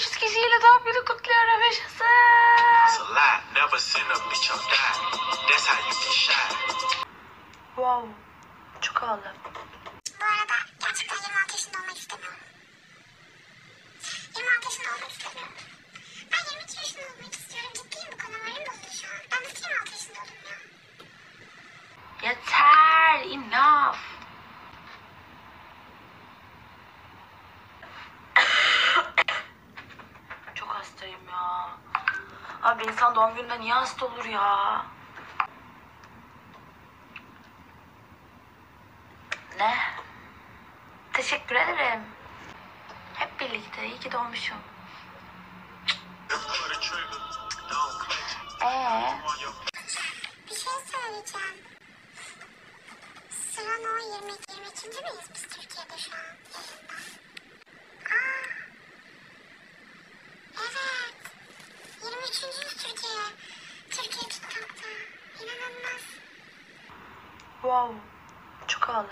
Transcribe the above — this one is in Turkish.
çizgisiyle doğum günü kutluyorum yaşasın. Wow. Çok havalı. Bu arada gerçekten 26 yaşında olmak istemiyorum. 26 yaşında olmak istemiyorum. Hastayım ya. Abi insan doğum gününde niye hasta olur ya? Ne? Teşekkür ederim. Hep birlikte. İyi ki doğmuşum. Ee, Bir şey söyleyeceğim. Sıra no 22 22. miyiz biz Türkiye'de şu an? Wow. Çok ağlı.